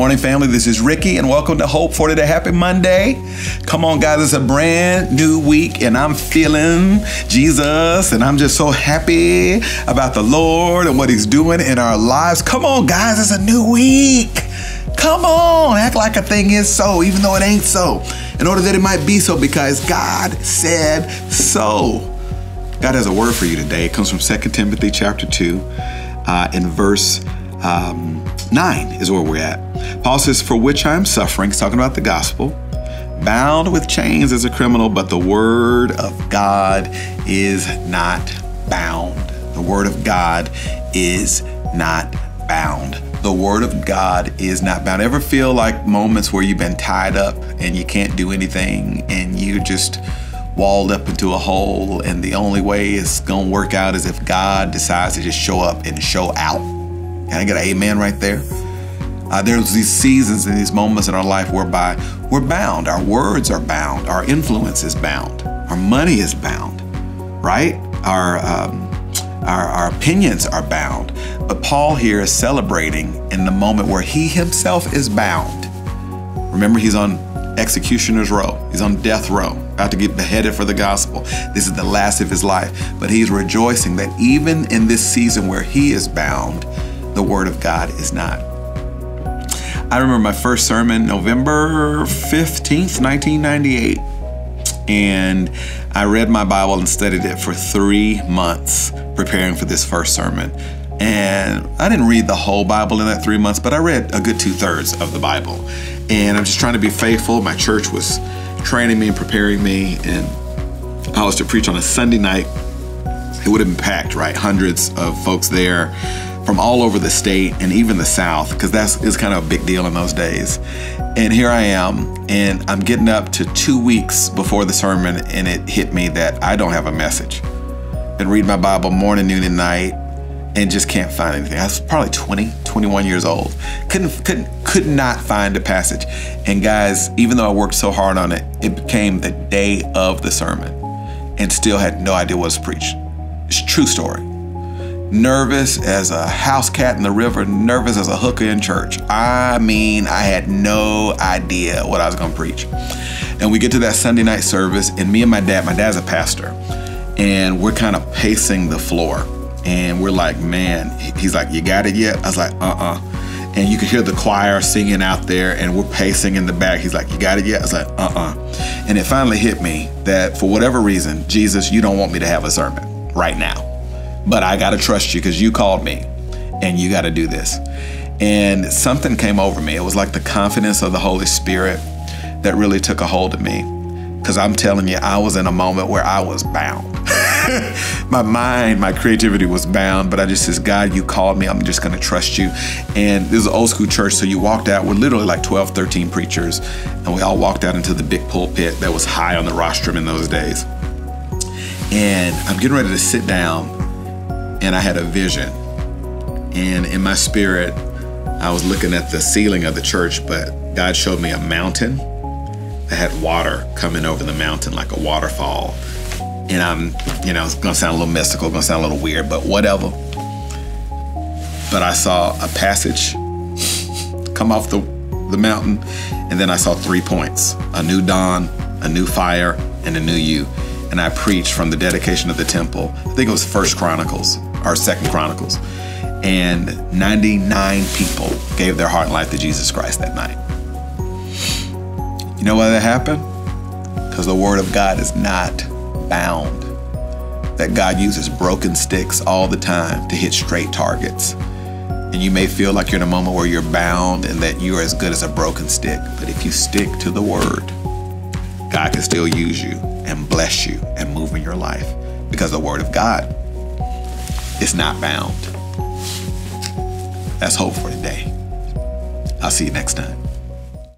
morning, family. This is Ricky, and welcome to Hope for Today. Happy Monday. Come on, guys. It's a brand new week, and I'm feeling Jesus, and I'm just so happy about the Lord and what He's doing in our lives. Come on, guys. It's a new week. Come on, act like a thing is so, even though it ain't so, in order that it might be so, because God said so. God has a word for you today. It comes from 2 Timothy chapter 2, uh, in verse um, 9 is where we're at. Paul says, For which I am suffering, he's talking about the gospel, bound with chains as a criminal, but the word of God is not bound. The word of God is not bound. The word of God is not bound. Ever feel like moments where you've been tied up and you can't do anything and you're just walled up into a hole and the only way it's to work out is if God decides to just show up and show out? Can I get an amen right there? Uh, there's these seasons and these moments in our life whereby we're bound. Our words are bound. Our influence is bound. Our money is bound, right? Our, um, our, our opinions are bound. But Paul here is celebrating in the moment where he himself is bound. Remember, he's on executioner's row. He's on death row, about to get beheaded for the gospel. This is the last of his life. But he's rejoicing that even in this season where he is bound, the Word of God is not. I remember my first sermon, November 15th, 1998. And I read my Bible and studied it for three months preparing for this first sermon. And I didn't read the whole Bible in that three months, but I read a good two thirds of the Bible. And I'm just trying to be faithful. My church was training me and preparing me. And I was to preach on a Sunday night. It would have been packed, right? Hundreds of folks there from all over the state and even the South, because that's is kind of a big deal in those days. And here I am, and I'm getting up to two weeks before the sermon, and it hit me that I don't have a message. Been reading my Bible morning, noon, and night, and just can't find anything. I was probably 20, 21 years old. Couldn't, couldn't, could not find a passage. And guys, even though I worked so hard on it, it became the day of the sermon, and still had no idea what was preached. It's true story nervous as a house cat in the river, nervous as a hooker in church. I mean, I had no idea what I was going to preach. And we get to that Sunday night service, and me and my dad, my dad's a pastor, and we're kind of pacing the floor. And we're like, man, he's like, you got it yet? I was like, uh uh And you could hear the choir singing out there, and we're pacing in the back. He's like, you got it yet? I was like, uh uh And it finally hit me that for whatever reason, Jesus, you don't want me to have a sermon right now but I got to trust you because you called me and you got to do this. And something came over me. It was like the confidence of the Holy Spirit that really took a hold of me. Because I'm telling you, I was in a moment where I was bound. my mind, my creativity was bound, but I just says, God, you called me. I'm just going to trust you. And this is an old school church. So you walked out, we're literally like 12, 13 preachers. And we all walked out into the big pulpit that was high on the rostrum in those days. And I'm getting ready to sit down and I had a vision. And in my spirit, I was looking at the ceiling of the church, but God showed me a mountain that had water coming over the mountain like a waterfall. And I'm, you know, it's gonna sound a little mystical, gonna sound a little weird, but whatever. But I saw a passage come off the, the mountain, and then I saw three points a new dawn, a new fire, and a new you. And I preached from the dedication of the temple. I think it was First Chronicles our Second Chronicles. And 99 people gave their heart and life to Jesus Christ that night. You know why that happened? Because the Word of God is not bound. That God uses broken sticks all the time to hit straight targets. And you may feel like you're in a moment where you're bound and that you're as good as a broken stick. But if you stick to the Word, God can still use you and bless you and move in your life because the Word of God is not bound. That's hope for today. I'll see you next time.